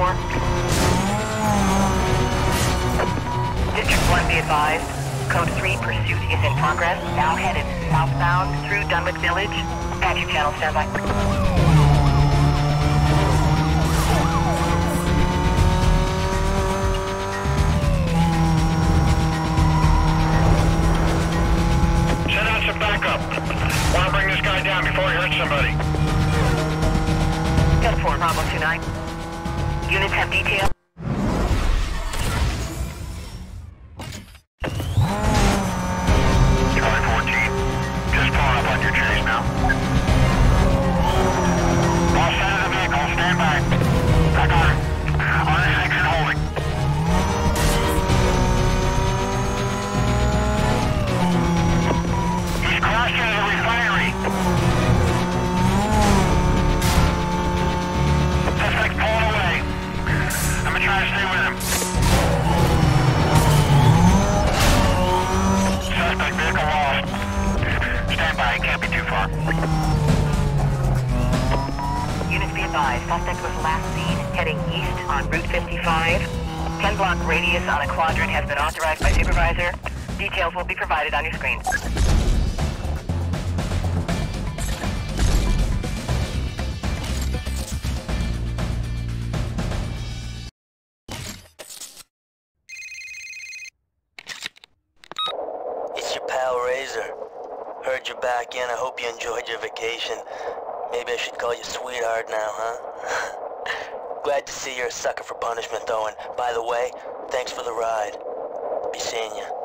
10-4. District 1 be advised. Code 3 pursuit is in progress. Now headed southbound through Dunwick Village. Action channel standby. Send out some backup. Want to bring this guy down before he hurts somebody. 10-4, Bravo 29. Units have detail. On your screen. It's your pal Razor. Heard you're back in. I hope you enjoyed your vacation. Maybe I should call you sweetheart now, huh? Glad to see you're a sucker for punishment, though, and by the way, thanks for the ride. Be seeing you.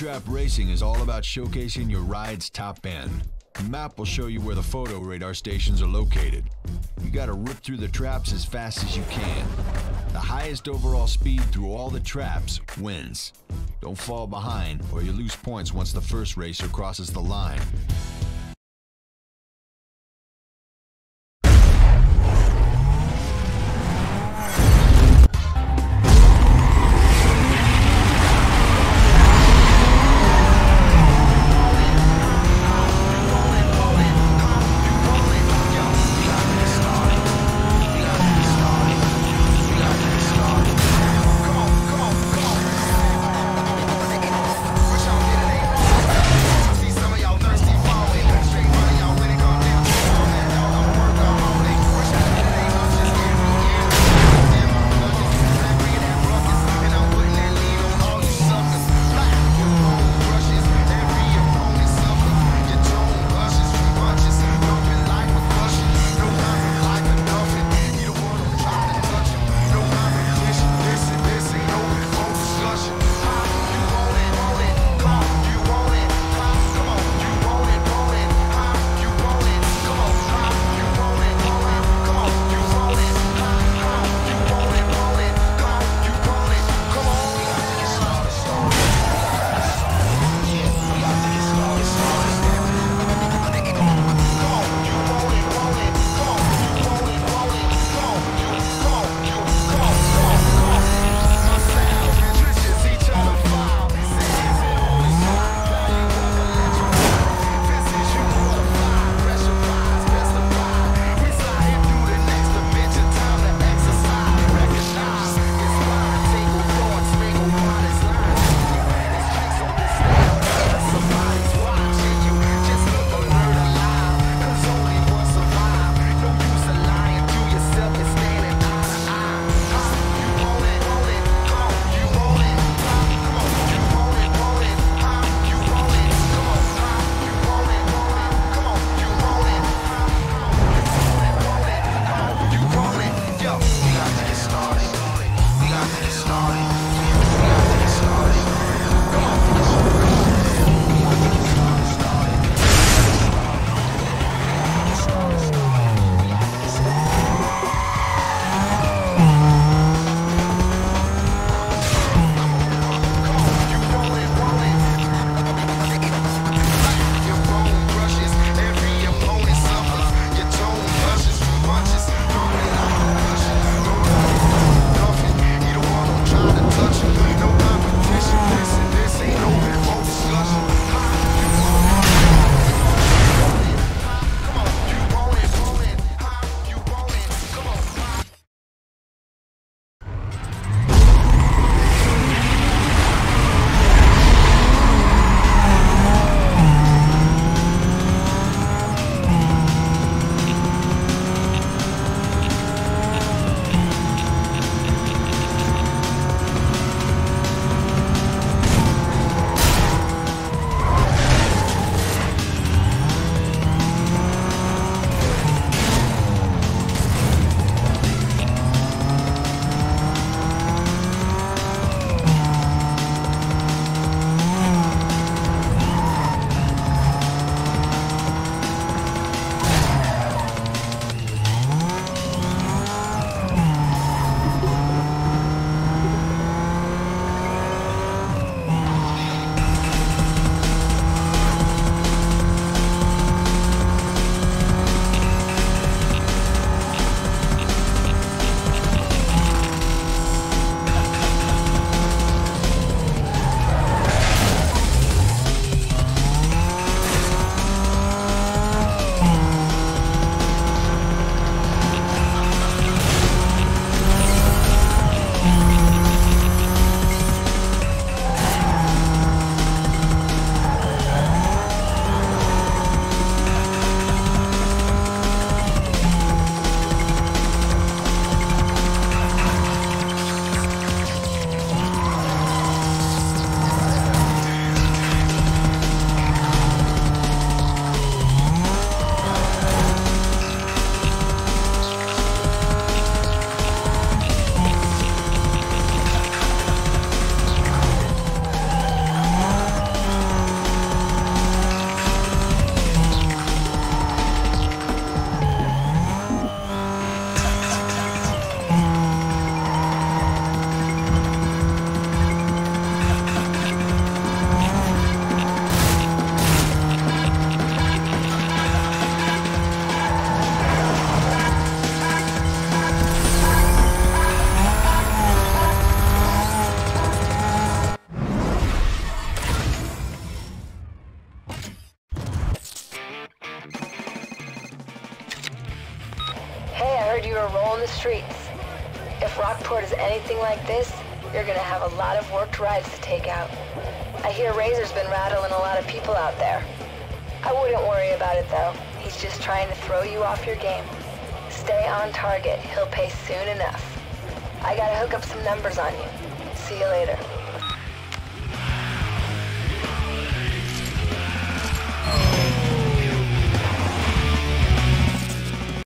Trap Racing is all about showcasing your ride's top end. The map will show you where the photo radar stations are located. You gotta rip through the traps as fast as you can. The highest overall speed through all the traps wins. Don't fall behind, or you lose points once the first racer crosses the line. Like this, you're gonna have a lot of worked rides to take out. I hear Razor's been rattling a lot of people out there. I wouldn't worry about it though. He's just trying to throw you off your game. Stay on target. He'll pay soon enough. I gotta hook up some numbers on you. See you later.